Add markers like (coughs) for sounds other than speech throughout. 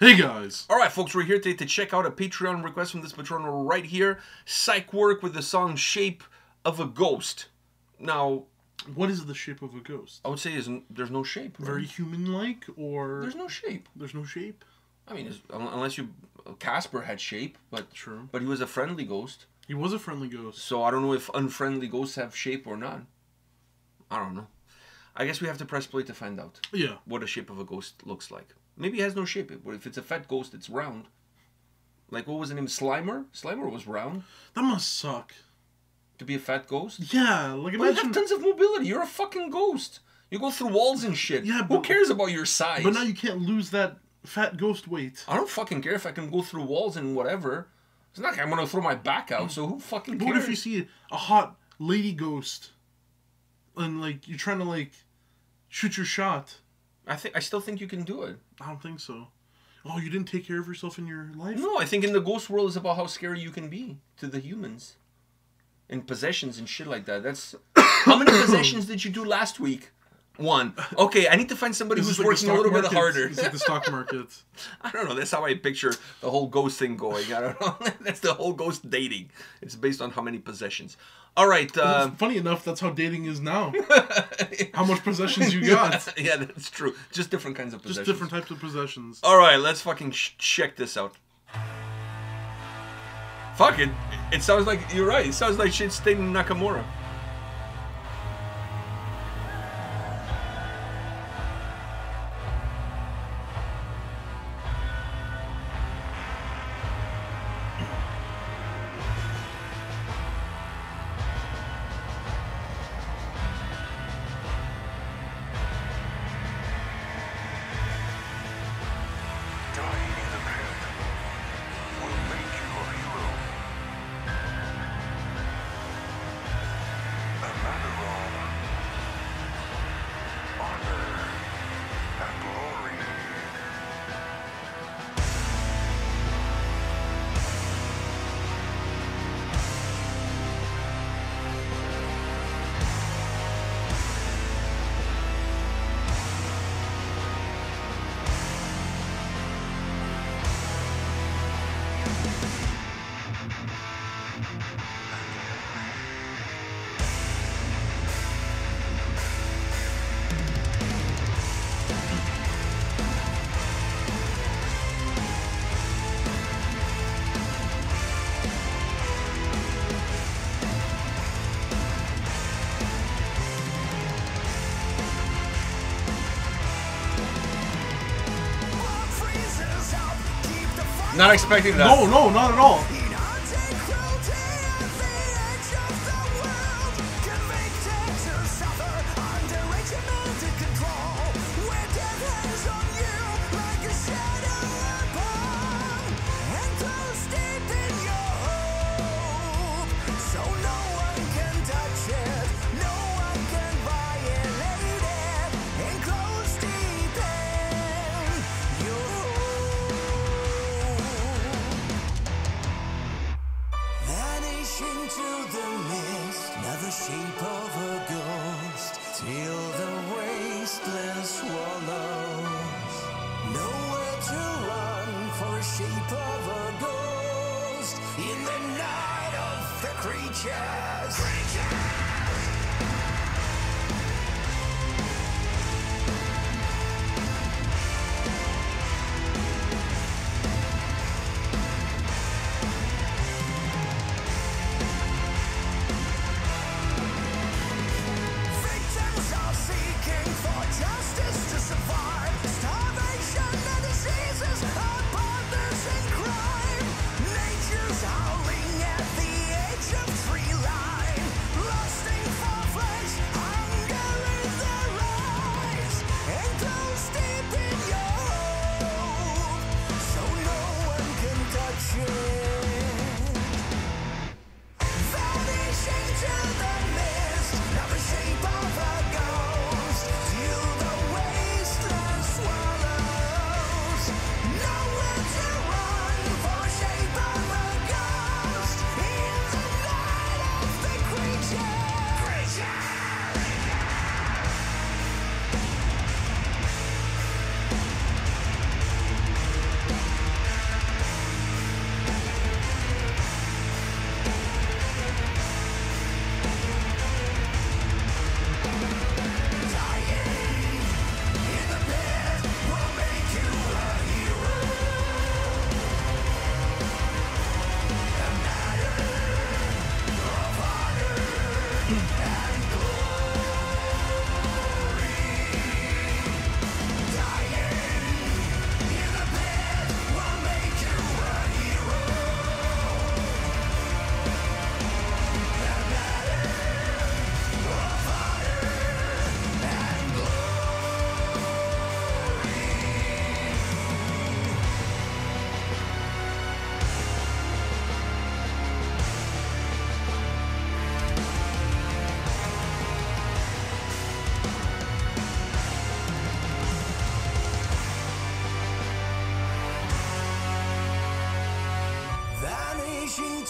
Hey guys. All right, folks, we're here today to check out a Patreon request from this patron right here. Psychework with the song "Shape of a Ghost." Now, What is the shape of a ghost? I would say there's no shape. right? Very human-like, or There's no shape. there's no shape? I mean, unless you Casper had shape, but True. but he was a friendly ghost. He was a friendly ghost. So I don't know if unfriendly ghosts have shape or not. I don't know. I guess we have to press play to find out Yeah. what a shape of a ghost looks like. Maybe it has no shape. But if it's a fat ghost, it's round. Like what was the name? Slimer. Slimer was round. That must suck. To be a fat ghost. Yeah, like But you imagine. have tons of mobility. You're a fucking ghost. You go through walls and shit. Yeah, Who cares about your size? But now you can't lose that fat ghost weight. I don't fucking care if I can go through walls and whatever. It's not like I'm gonna throw my back out. So who fucking But cares? what if you see a hot lady ghost, and like you're trying to like shoot your shot? I think I still think you can do it. I don't think so. Oh, you didn't take care of yourself in your life. No, I think in the ghost world is about how scary you can be to the humans. And possessions and shit like that. That's (coughs) how many (coughs) possessions did you do last week? One. Okay, I need to find somebody who's like working a little bit harder. It's like the stock market. (laughs) I don't know. That's how I picture the whole ghost thing going. I don't know. (laughs) that's the whole ghost dating. It's based on how many possessions. All right. Uh, Funny enough, that's how dating is now. (laughs) how much possessions you got? yeah, that's true. Just different kinds of possessions. Just different types of possessions. All right, let's fucking sh- check this out. Fuck it. It sounds like you're right. It sounds like shit Sting Nakamura. Not expecting that. No, no, not at all.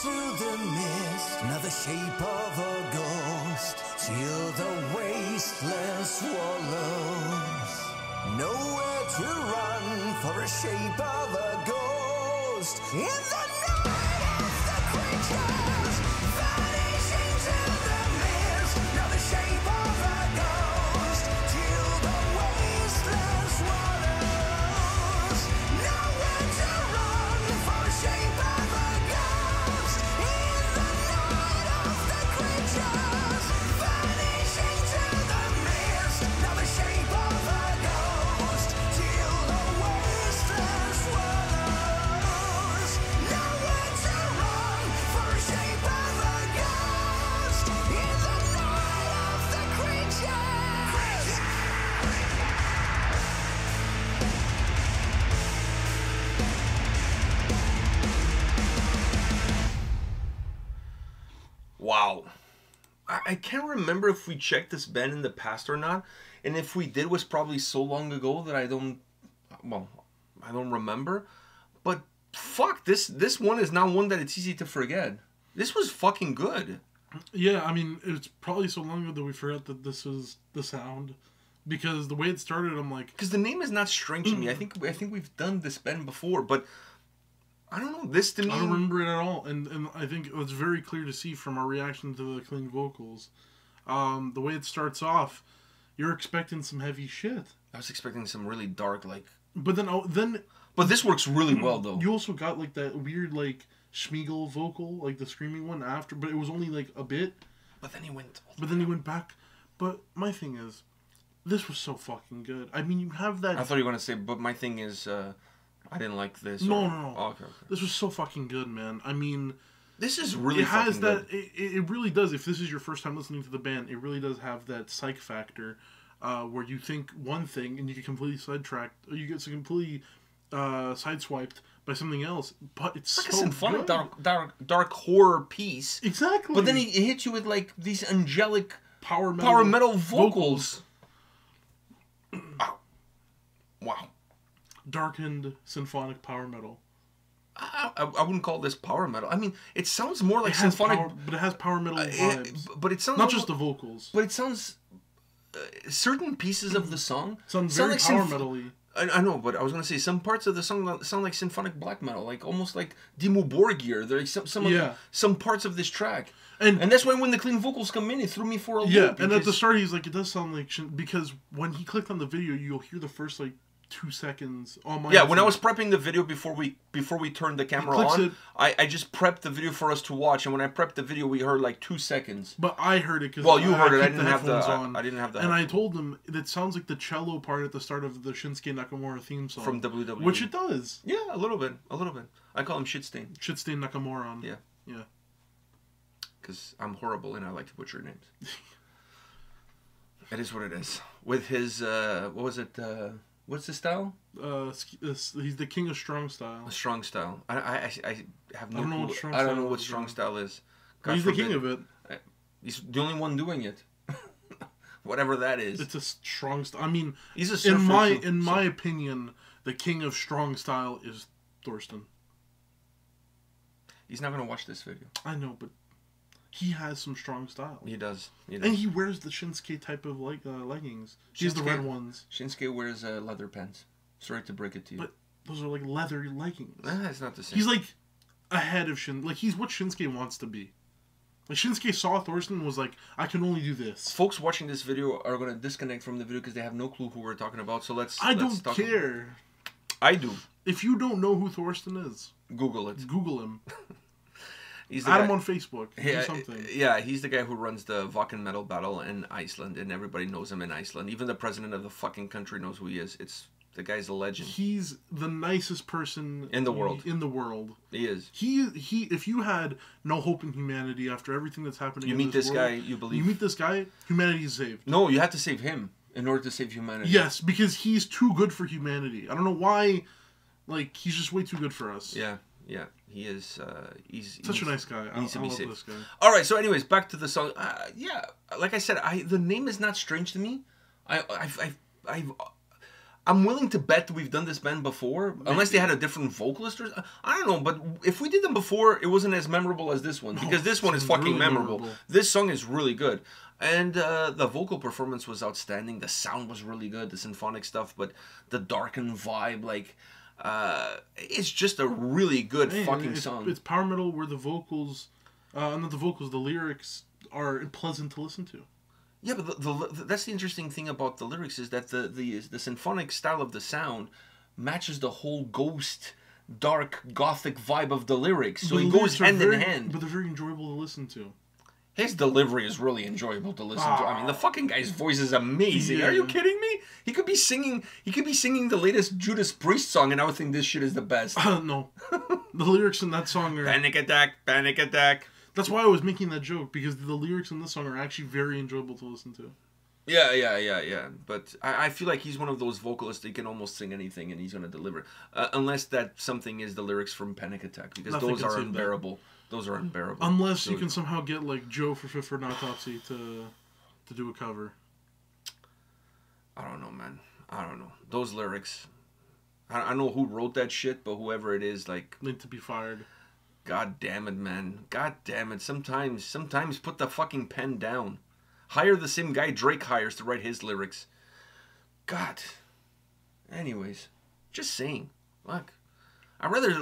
Into the mist, now the shape of a ghost, till the wasteland swallows. Nowhere to run for a shape of a ghost. In the I, can't remember if we checked this band in the past or not, and if we did was probably so long ago that I don't well, I don't remember. But fuck, this this one is not one that it's easy to forget. This was fucking good. Yeah, I mean, it's probably so long ago that we forgot that this was the sound. Because the way it started, I'm like, Because the name is not strange to me. I mm. think I think we've done this band before, but I don't know. This to me I don't remember it at all. And and I think it was very clear to see from our reaction to the clean vocals. Um, the way it starts off, you're expecting some heavy shit. I was expecting some really dark like But then oh, then But this works really well though. you also got like that weird like Sméagol vocal, like the screaming one after, but it was only like a bit. But then he went But then he went back. But my thing is, this was so fucking good. I mean, you have that. I thought you were gonna say, but my thing is, uh, I didn't like this. No, or- no, no. Oh, okay, okay. This was so fucking good, man. I mean, This is really it has that. It, it it really does. If this is your first time listening to the band, it really does have that psych factor, uh, where you think one thing and you get completely sidetracked, or you get completely uh, sideswiped by something else. But it's It's like so a symphonic dark, dark, dark horror piece. Exactly. But then he, he hits you with like these angelic power metal, power metal vocals. (clears throat) Wow. Wow. Darkened symphonic power metal. I, I, I wouldn't call this power metal. I mean, it sounds more like symphonic, power, but it has power metal uh, it- vibes. but it sounds Not just the vocals. But it sounds uh, certain pieces of the song Sound sound very like power metal-y. I, I know, but I was gonna say some parts of the song sound like symphonic black metal, like almost like Dimmu Borgir. They're like some some of Yeah. some parts of this track, And- and that's why when the clean vocals come in, it threw me for a loop. Yeah, and at the start he's like, it does sound like because when he clicked on the video, you'll hear the first like two seconds. Oh my! yeah, when I was prepping the video before we before we turned the camera on, it. I, I just prepped the video for us to watch, and when I prepped the video, we heard like two seconds. but I heard it because Well, you heard it. I didn't have the- headphones I- I didn't have the And I told them that sounds like the cello part at the start of the Shinsuke Nakamura theme song From WWE. which it does. Yeah, a little bit, a little bit. I call him shitstain Shitstain Nakamura. On. Yeah. yeah. because I'm horrible and I like to butcher names. (laughs) it is what it is. With his uh, what was it? Uh, what's his style? Uh, uh, he's the king of strong style. A strong style. I I, I, I have no I don't know what strong I don't know style what is, strong style is. But he's the king of it. He's the only one doing it. (laughs) Whatever that is. It's a strong style. I mean, He's a surfer in my in so- my opinion, the king of strong style is Thorsten. He's not gonna watch this video. I know, but he has some strong style. He does. He does. And he wears the Shinsuke type of like uh, leggings. He's the red ones, Shinsuke wears uh, leather pants. Sorry to break it to you. but those are like leather leggings. Ah, it's not the same. He's like ahead of Shin. Like he's what Shinsuke wants to be. Like Shinsuke saw Thorsten was like, I can only do this. Folks watching this video are gonna disconnect from the video because they have no clue who we're talking about. So let's. I let's don't care. I do. If you don't know who Thorsten is, Google it. Google him. (laughs) He's the Add him on Facebook. Yeah, something. yeah, he's the guy who runs the Wacken Metal Battle in Iceland, and everybody knows him in Iceland. Even the president of the fucking country knows who he is. It's the guy's a legend. He's the nicest person In the world. In the world. He is. He he. If you had no hope in humanity after everything that's happening, You in meet this world, guy, you believe. You meet this guy. Humanity is saved. No, you have to save him in order to save humanity. Yes, because he's too good for humanity. I don't know why. Like he's just way too good for us. Yeah, yeah. He is. Uh, he's Such a nice guy. I, I love saved. this guy. All right. So, anyways, back to the song. Uh, yeah, like I said, I the name is not strange to me. I, I've, I've, I've, I'm willing to bet that we've done this band before, unless they had a different vocalist or I don't know. But if we did them before, it wasn't as memorable as this one because this one is fucking really memorable. memorable. This song is really good. And uh, the vocal performance was outstanding. The sound was really good, the symphonic stuff, but the darkened vibe, like, uh, it's just a really good Man, fucking it's, song. It's power metal where the vocals, uh, not the vocals, the lyrics are pleasant to listen to. Yeah, but the, the, that's the interesting thing about the lyrics is that the, the the symphonic style of the sound matches the whole ghost, dark, gothic vibe of the lyrics. So it goes hand very, in hand. but they're very enjoyable to listen to. His delivery is really enjoyable to listen to. I mean, the fucking guy's voice is amazing. Are you kidding me? He could be singing. He could be singing the latest Judas Priest song, and I would think this shit is the best. Uh, (laughs) no, the lyrics in that song are. panic attack! Panic attack! That's why I was making that joke because the lyrics in this song are actually very enjoyable to listen to. Yeah, yeah, yeah, yeah. But I, I feel like he's one of those vocalists that can almost sing anything and he's gonna deliver, uh, unless that something is the lyrics from Panic Attack because Nothing those are unbearable. that. Those are unbearable. Unless you can somehow get like Joe for Fifth for an Autopsy to to do a cover. I don't know, man. I don't know those lyrics. I, I don't know who wrote that shit, but whoever it is, like, Need to be fired. god damn it, man. God damn it. Sometimes, sometimes put the fucking pen down. Hire the same guy Drake hires to write his lyrics. God. Anyways, just saying. Look, I'd rather,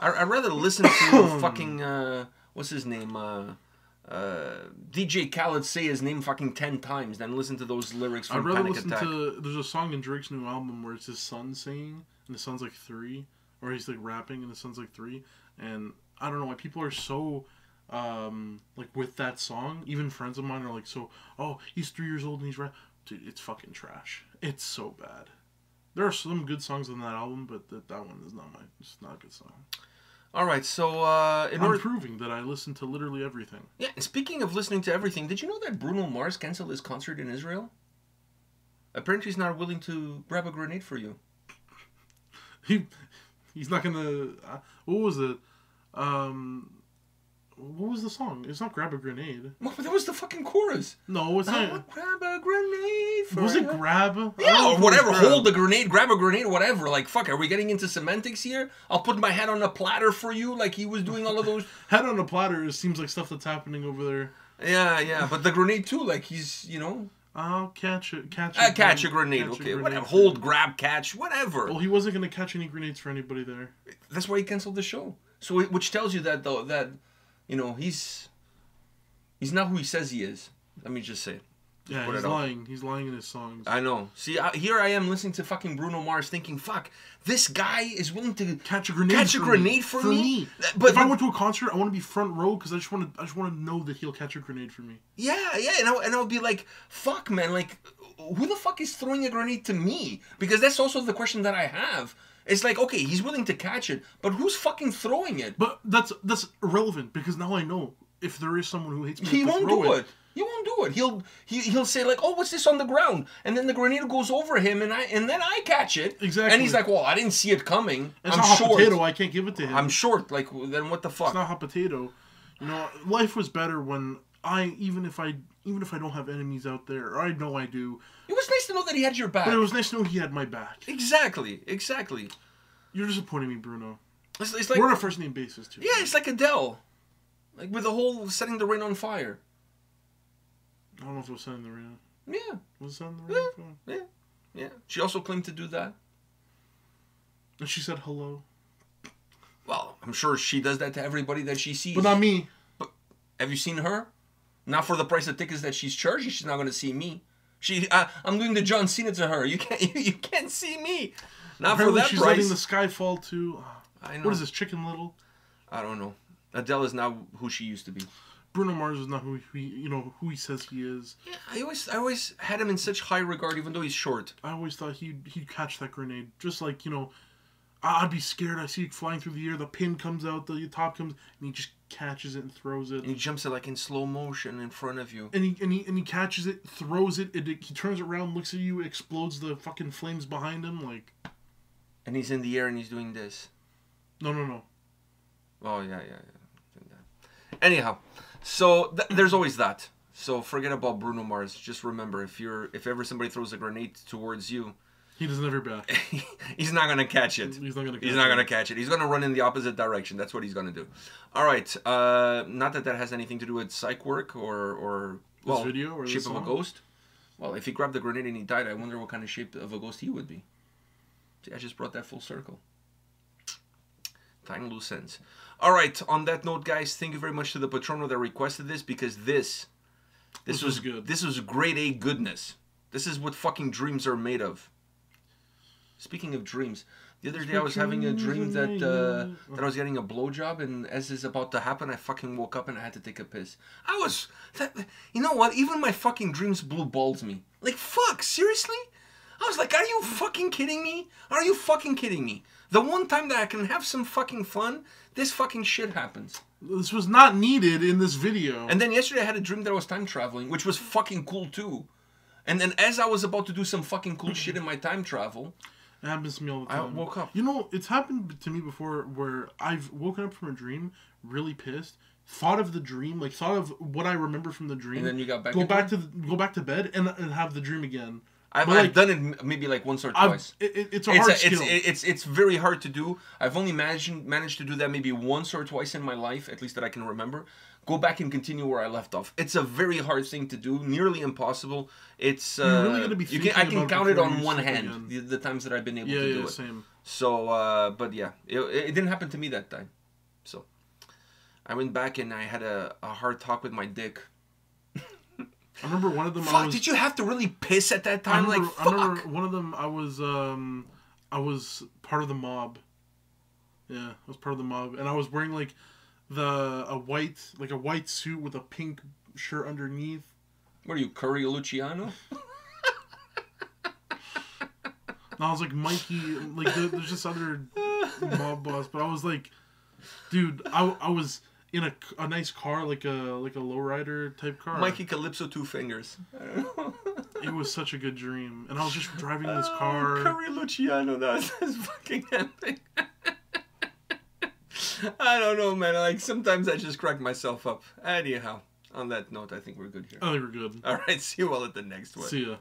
I I rather listen to (coughs) fucking uh, what's his name, uh, uh, DJ Khaled say his name fucking ten times than listen to those lyrics from I'd rather Panic listen Attack. to. There's a song in Drake's new album where it's his son singing, and his son's like three, or he's like rapping, and his son's like three, and I don't know why people are so. Um, like with that song, even friends of mine are like, "So, oh, he's three years old and he's rap." Dude, it's fucking trash. It's so bad. There are some good songs on that album, but that that one is not my. It's not a good song. All right, so uh, in I'm order, proving that I listen to literally everything. yeah. And speaking of listening to everything, did you know that Bruno Mars canceled his concert in Israel? Apparently, he's not willing to grab a grenade for you. (laughs) He he's not gonna. Uh, what was it? Um, what was the song? It's not grab a grenade. That was the fucking chorus. No, it's not. grab a grenade for Was it grab? Yeah, or it was whatever. Hold the grenade, grab a grenade, whatever. Like, fuck, are we getting into semantics here? I'll put my head on a platter for you, like he was doing all of those. (laughs) Head on a platter. It seems like stuff that's happening over there. yeah, yeah, but the grenade too, like he's, you know, I'll catch it. Catch. uh, catch a grenade, catch a okay, grenade whatever. Hold, grab, catch, whatever. Well, he wasn't gonna catch any grenades for anybody there. That's why he canceled the show. So, it- which tells you that though that, you know, he's, he's not who he says he is. Let me just say. Yeah, put he's it out. lying. He's lying in his songs. I know. See, I, here I am listening to fucking Bruno Mars, thinking, "Fuck, this guy is willing to catch a grenade. catch a for grenade me. for, for me." But But, if I went to a concert, I want to be front row because I just want to. I just want to know that he'll catch a grenade for me. Yeah, yeah, and I, and I would be like, fuck, man, like, who the fuck is throwing a grenade to me? Because that's also the question that I have. It's like, okay, he's willing to catch it, but who's fucking throwing it? But that's that's irrelevant because now I know if there is someone who hates me, He won't do it. He won't do it. He'll he, he'll say like, "Oh, what's this on the ground?" And then the grenade goes over him, and I and then I catch it. Exactly. And he's like, "Well, I didn't see it coming. It's I'm not hot short. potato. I can't give it to him. I'm short. Like, then what the fuck?" it's not hot potato. You know, life was better when I even if I even if I don't have enemies out there, or I know I do. It was nice to know that he had your back. But it was nice to know he had my back. exactly, exactly. You're disappointing me, Bruno. It's, it's like We're on a first name basis too. Yeah, it's like Adele. Like with the whole setting the rain on fire. I don't know if it was setting the rain. Yeah, Was it setting the rain? yeah, yeah. She also claimed to do that. And she said hello, Well, I'm sure she does that to everybody that she sees. but not me. But Have you seen her? Not for the price of tickets that she's charging. She's not going to see me. She, uh, I'm doing the John Cena to her. You can't, (laughs) you, can't see me. Not Apparently, for that she's price. letting the sky fall too. I know. What is this, Chicken Little? I don't know. Adele is not who she used to be. Bruno Mars is not who he, you know, who he says he is. Yeah, I always, I always had him in such high regard, even though he's short. I always thought he'd he'd catch that grenade, just like you know. I'd be scared. I see it flying through the air. The pin comes out, the top comes, and he just catches it and throws it. And he jumps it like in slow motion in front of you. and he and he and he catches it, throws it, it, he turns around, looks at you, explodes the fucking flames behind him. Like, And he's in the air and he's doing this. no, no, no. Oh yeah, yeah, yeah. Anyhow, so th- there's always that. So forget about Bruno Mars. Just remember, if you're, if ever somebody throws a grenade towards you, He doesn't have your back. (laughs) he's not gonna catch it. He's not gonna. He's catch not it. gonna catch it. He's gonna run in the opposite direction. That's what he's gonna do. All right. Uh, not that that has anything to do with Psychework or or well, video or shape this of a ghost. Well, if he grabbed the grenade and he died, I wonder what kind of shape of a ghost he would be. See, I just brought that full circle. Tying loose ends. All right. On that note, guys, thank you very much to the patrono that requested this because this, this, This was was good. This was grade A goodness. This is what fucking dreams are made of. Speaking of dreams, the other day I was having a dream that uh, that I was getting a blowjob, and as is about to happen, I fucking woke up and I had to take a piss. I was, that, you know what? Even my fucking dreams blue balls me. Like fuck, seriously? I was like, are you fucking kidding me? Are you fucking kidding me? The one time that I can have some fucking fun, this fucking shit happens. This was not needed in this video. And then yesterday I had a dream that I was time traveling, which was fucking cool too. And then as I was about to do some fucking cool shit in my time travel, It happens to me all the time. I woke up. You know, it's happened to me before where I've woken up from a dream really pissed, thought of the dream, like thought of what I remember from the dream, And then you got back go back to the, go back to bed and, and have the dream again. I've, But, I've done it maybe like once or twice. it, it- it's a It's, hard a, skill. it's it's it's very hard to do. I've only managed managed to do that maybe once or twice in my life, at least that I can remember. Go back and continue where I left off. It's a very hard thing to do, nearly impossible. It's uh, You're really gonna be you can I can count it on one hand the, the times that I've been able yeah, to do yeah, it. same. So, uh, but yeah, it, it didn't happen to me that time. So, I went back and I had a, a hard talk with my dick. (laughs) I remember one of them. I Fuck, was, did you have to really piss at that I time? remember, like, I fuck. remember one of them. I was um, I was part of the mob. Yeah, I was part of the mob, and I was wearing like the a white like a white suit with a pink shirt underneath. What are you, Curry Luciano? (laughs) And I was like Mikey, like there, there's this other mob boss, but I was like, dude, I, I was in a, a nice car, like a like a lowrider type car. Mikey Calypso Two Fingers. it was such a good dream, and I was just driving (laughs) this Oh, car. Curry Luciano, that's, that's fucking epic. I don't know, man. Like sometimes I just crack myself up. Anyhow, on that note, I think we're good here. I think we're good. All right, (laughs) see you all at the next one. See ya.